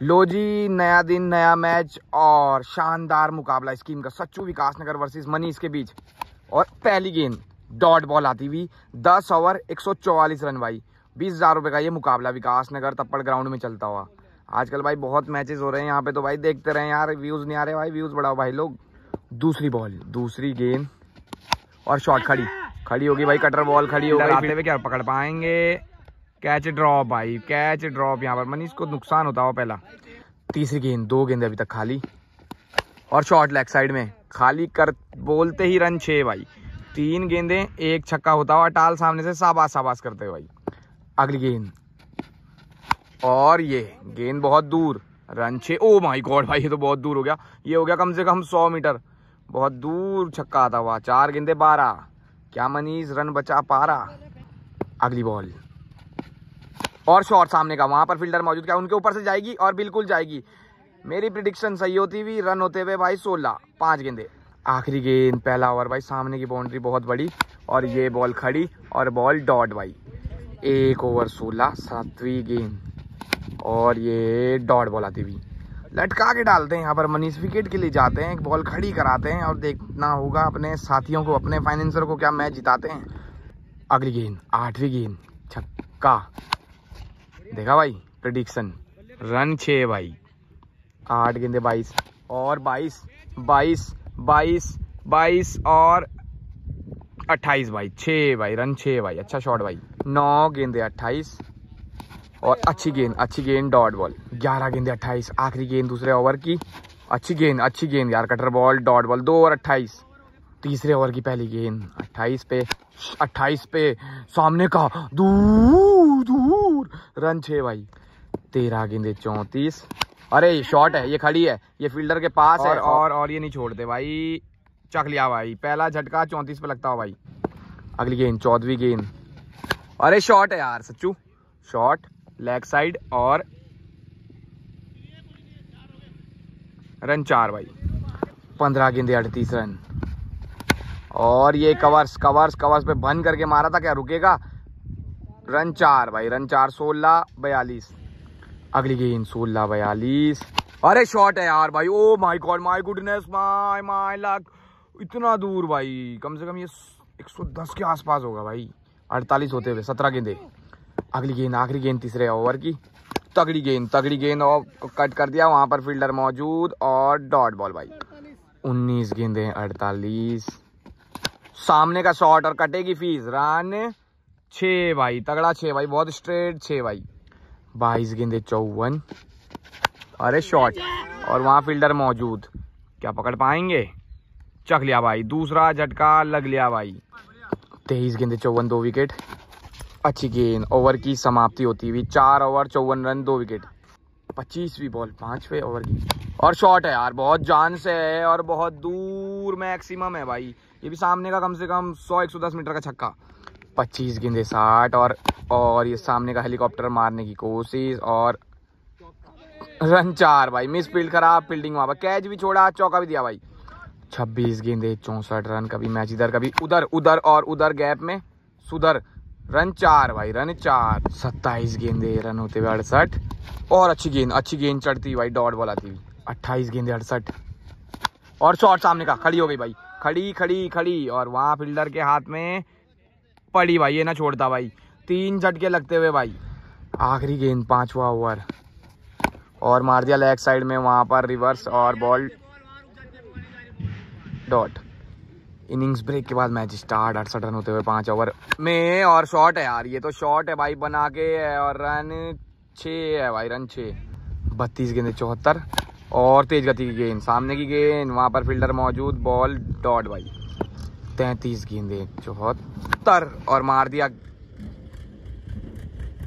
लो जी नया दिन नया मैच और शानदार मुकाबला। स्कीम का सच्चू विकास नगर वर्सेस मनीष के बीच। और पहली गेंद डॉट बॉल आती हुई दस ओवर 144 रन भाई। बीस हज़ार रुपए का ये मुकाबला विकास नगर तप्पड़ ग्राउंड में चलता हुआ। आजकल भाई बहुत मैचेस हो रहे हैं यहाँ पे तो भाई देखते रहे यार व्यूज़ नहीं आ रहे भाई व्यूज़ बढ़ाओ भाई लोग। दूसरी बॉल दूसरी गेंद और शॉट खड़ी। खड़ी होगी भाई कटर बॉल खड़ी होगी क्या पकड़ पाएँगे? कैच ड्रॉप भाई कैच ड्रॉप यहाँ पर। मनीष को नुकसान होता हुआ पहला। तीसरी गेंद, दो गेंद अभी तक खाली। और शॉर्ट लेग साइड में। खाली कर, बोलते ही रन छे भाई। तीन गेंदें, एक छक्का होता हुआ टाल सामने से साबास साबास करते हुए भाई। अगली गेंद। और ये गेंद बहुत दूर। रन छे ओ माई गॉड भाई, ये तो बहुत दूर हो गया। ये हो गया कम से कम सौ मीटर। बहुत दूर छक्का आता हुआ। चार गेंदे, बारह। क्या मनीष रन बचा पा रहा अगली बॉल और शॉट सामने का, वहाँ पर फील्डर मौजूद क्या, उनके ऊपर से जाएगी और बिल्कुल जाएगी। मेरी प्रिडिक्शन सही होती हुई रन होते हुए भाई सोलह, पाँच गेंदे। आखिरी गेंद, पहला ओवर भाई, सामने की बाउंड्री बहुत बड़ी और ये बॉल खड़ी और बॉल डॉट भाई। एक ओवर सोलह, सातवीं गेंद और ये डॉट बॉल आती हुई। लटका के डालते हैं, यहाँ पर मनीष विकेट के लिए जाते हैं, एक बॉल खड़ी कराते हैं और देखना होगा अपने साथियों को, अपने फाइनेंसर को क्या मैच जिताते हैं। अगली गेंद, आठवीं गेंद, छक्का। देखा भाई प्रडिक्शन रन छे भाई। आठ गेंदे, बाईस। और बाईस बाईस बाईस बाईस और अट्ठाईस भाई। छः भाई रन छः भाई। अच्छा शॉट भाई। नौ गेंदे, अट्ठाईस। और अच्छी गेंद अच्छी गेंद डॉट बॉल ग्यारह गेंदे, अट्ठाईस। आखिरी गेंद दूसरे ओवर की। अच्छी गेंद अच्छी गेंद यार कटर बॉल डॉट बॉल दो ओवर अट्ठाईस। तीसरे ओवर की पहली गेंद अट्ठाईस पे अट्ठाईस पे सामने का दूर दूर रन छे भाई। तेरह गेंदे चौंतीस। अरे ये शॉट है ये खड़ी है ये फील्डर के पास और, है। और और ये नहीं छोड़ते भाई। चक लिया भाई पहला झटका चौंतीस पे लगता हो भाई। अगली गेंद चौदहवीं गेंद। अरे शॉट है यार सच्चू। शॉट लेग साइड और रन चार भाई। पंद्रह गेंदे अड़तीस रन। और ये कवर्स कवर्स कवर्स पे बंद करके मारा था, क्या रुकेगा? रन चार भाई, रन चार, सोलह, बयालीस। अगली गेंद, सोलह, बयालीस। अरे शॉट है यार भाई, ओ my god my goodness my my luck इतना दूर भाई, कम से कम ये 110 के आसपास होगा भाई। 48 होते हुए, सत्रह गेंदे। अगली गेंद, आखिरी गेंद तीसरे ओवर की। तगड़ी गेंद तगड़ी गेंद और कट कर दिया, वहाँ पर फील्डर मौजूद और डॉट बॉल भाई। 19 गेंदे 48 सामने का शॉट और कटेगी फ़ीस रन छे भाई, तगड़ा छे भाई, बहुत स्ट्रेट छे भाई। बाईस गेंदे, चौवन। अरे शॉट और वहाँ फील्डर मौजूद। क्या पकड़ पाएँगे? चख लिया भाई, दूसरा झटका, लग लिया भाई। तेईस गेंदे, चौवन, दो विकेट अच्छी गेंद ओवर की समाप्ति होती हुई चार ओवर चौवन रन दो विकेट पच्चीसवीं बॉल पांचवे ओवर की। और शॉर्ट है यार, बहुत जान से है और बहुत दूर मैक्सिमम है भाई। ये भी सामने का कम से कम 100 110 मीटर का छक्का। 25 गेंदे 60 और और ये सामने का हेलीकॉप्टर मारने की कोशिश और रन चार भाई। मिस फ़ील्ड खराब फील्डिंग वहाँ पर। कैच भी छोड़ा, चौका भी दिया भाई। 26 गेंदे, चौसठ रन, कभी मैच इधर, कभी उधर उधर और उधर गैप में सुधर। रन चार भाई रन चार। सत्ताईस गेंदे रन होते हुए अड़सठ। और अच्छी गेंद अच्छी गेंद चढ़ती भाई डॉट बॉल आती हुई। अट्ठाईस गेंदे, अड़सठ। और शॉट सामने का, खड़ी हो गई भाई। खड़ी खड़ी खड़ी। और वहाँ फील्डर के हाथ में पड़ी भाई, ये ना छोड़ता भाई। तीन झटके लगते हुए भाई। आखिरी गेंद, पांचवा ओवर। और मार दिया लेग साइड में, वहाँ पर रिवर्स और बॉल डॉट। इनिंग्स ब्रेक के बाद मैच स्टार्ट, अड़सठ रन होते हुए पाँच ओवर में। और शॉट है यार, ये तो शॉट है भाई, बना के और रन छ है भाई, रन छ। बत्तीस गेंदे, चौहत्तर। और तेज गति की गेंद सामने की गेंद वहाँ पर फील्डर मौजूद बॉल डॉट भाई। तैतीस गेंदे चौहत्तर और मार दिया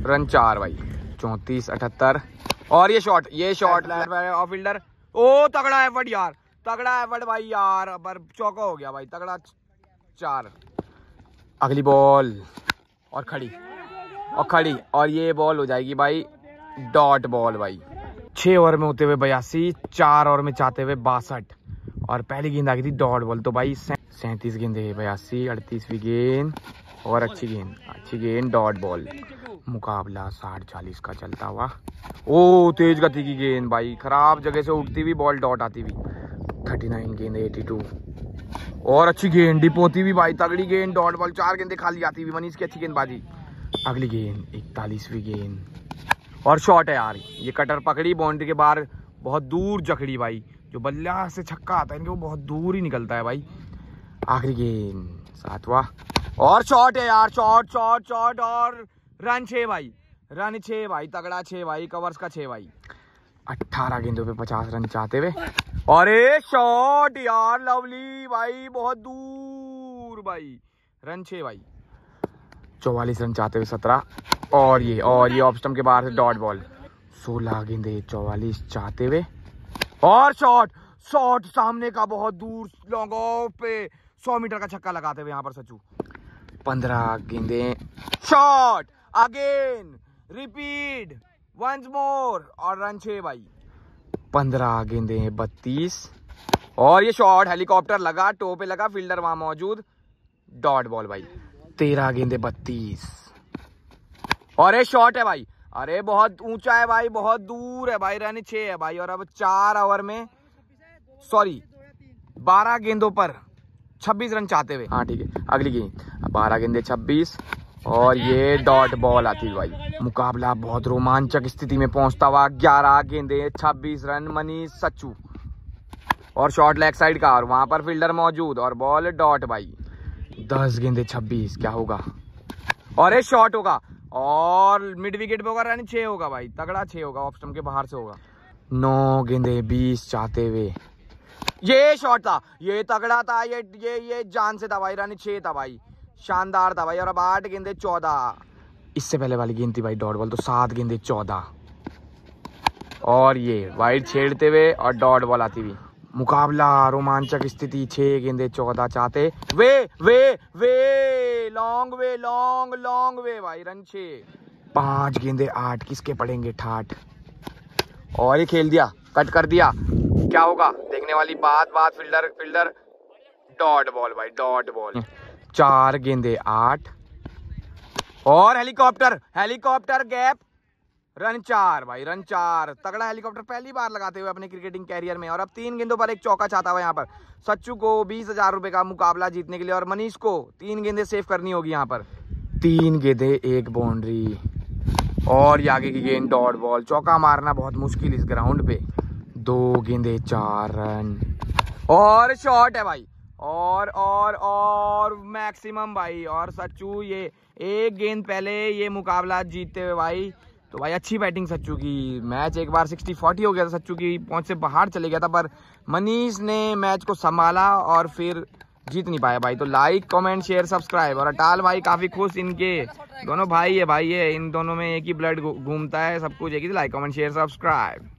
रन चार भाई। चौतीस अठहत्तर और ये शॉट ये शॉट और फील्डर ओ तगड़ा एफर्ट यार तगड़ा एफर्ट भाई यार पर चौका हो गया भाई तगड़ा चार। अगली बॉल और खड़ी और खड़ी और ये बॉल हो जाएगी भाई डॉट बॉल भाई। छह ओवर में होते हुए बयासी, चार ओवर में चाहते हुए बासठ। और पहली गेंद आ गई थी डॉट बॉल तो भाई सैंतीस गेंद है बयासी अड़तीसवीं गेंद और अच्छी गेंद अच्छी गेंद, डॉट बॉल। मुकाबला साठ चालीस का चलता हुआ। ओ, तेज गति की गेंद भाई, खराब जगह से उठती हुई बॉल, डॉट आती हुई। थर्टी नाइन गेंद एटी टू। और अच्छी गेंद डिपोती भी भाई, तगड़ी गेंद, डॉट बॉल, चार गेंदे खाली आती हुई, मनीष की अच्छी गेंदबाजी। अगली गेंद इकतालीसवीं गेंद और शॉट है यार। ये कटर पकड़ी बाउंड्री के बाहर बहुत दूर जकड़ी भाई। जो बल्ला से छक्का आता है इनके, वो बहुत दूर ही निकलता है भाई। आखिरी गेंद सातवा। और शॉट है यार शॉट शॉट शॉट और रन छे भाई। रन छे भाई, तगड़ा छे भाई कवर्स का छे भाई। अट्ठारह गेंदों पे पचास रन चाहते हुए। अरे शॉट यार लवली भाई, बहुत दूर भाई। रन छे भाई। चौवालीस रन चाहते हुए सत्रह। और ये और ये ऑप्स्टम के बाहर से डॉट बॉल सोलह गेंदे चौवालीस चाहते हुए। और शॉट शॉट सामने का बहुत दूर लॉन्ग ऑफ़ पे। सौ मीटर का छक्का लगाते हुए यहाँ पर सचू। पंद्रह गेंदे shot again repeat once more और रन छे भाई। पंद्रह गेंदे बत्तीस। और ये शॉट हेलीकॉप्टर लगा टो पे लगा फील्डर वहाँ मौजूद। डॉट बॉल भाई। तेरह गेंदे बत्तीस। और ये शॉट है भाई। अरे बहुत ऊँचा है भाई, बहुत दूर है भाई रन छे है भाई। और अब चार ओवर में सॉरी बारह गेंदों पर छब्बीस रन चाहते हुए। हाँ ठीक है, अगली गेंद बारह गेंदे, छब्बीस। और ये डॉट बॉल आती है भाई। मुकाबला बहुत रोमांचक स्थिति में पहुँचता हुआ ग्यारह गेंदे, छब्बीस रन, मनीष सच्चू। और शॉर्ट लेग साइड का, और वहाँ पर फील्डर मौजूद। और बॉल डॉट भाई। दस गेंदे, छब्बीस, क्या होगा? और ये शॉट होगा। और मिड विकेट पे होगा रन, छह होगा भाई। तगड़ा छह होगा ऑप्शन के बाहर से होगा। नौ गेंदे, बीस चाहते हुए। ये शॉट था, ये तगड़ा था, ये ये ये जान से था भाई, रन छह था भाई। शानदार था भाई, और अब आठ गेंदे, चौदह। इससे पहले वाली गेंद थी भाई डॉट बॉल तो सात गेंदे, चौदह। और ये वाइट छेड़ते हुए और डॉट बॉल आती हुई। मुकाबला, रोमांचक स्थिति, छह गेंदे, चौदह चाहते वे वे वे। Long way long long way भाई रन छे। पाँच गेंदे आठ किसके पड़ेंगे ठाठ और ही खेल दिया कट कर दिया। क्या होगा? देखने वाली बात बात फील्डर फील्डर डॉट बॉल भाई डॉट बॉल चार गेंदे आठ। और हेलीकॉप्टर हेलीकॉप्टर गैप रन चार भाई रन चार तगड़ा हेलीकॉप्टर पहली बार लगाते हुए अपने क्रिकेटिंग कैरियर में। और अब तीन गेंदों पर एक चौका चाहता हुआ यहाँ पर। सच्चू को बीस हज़ार रुपए का मुकाबला जीतने के लिए और मनीष को तीन गेंदे सेव करनी होगी यहाँ पर। तीन गेंदे, एक बाउंड्री और आगे की गेंद डॉट बॉल चौका मारना बहुत मुश्किल इस ग्राउंड पे। दो गेंदे, चार रन। और शॉट है भाई। और और और मैक्सिमम भाई। और सच्चू, ये एक गेंद पहले ये मुकाबला जीतते हुए भाई तो भाई अच्छी बैटिंग सच्चू की। मैच एक बार सिक्सटी फोर्टी हो गया था सच्चू की, पहुँच से बाहर चले गया था, पर मनीष ने मैच को संभाला और फिर जीत नहीं पाया भाई। तो लाइक कमेंट शेयर सब्सक्राइब और अटाल भाई काफ़ी खुश इनके। दोनों भाई है भाई है इन दोनों में एक ही ब्लड घूमता है, सब कुछ एक ही। Like comment share subscribe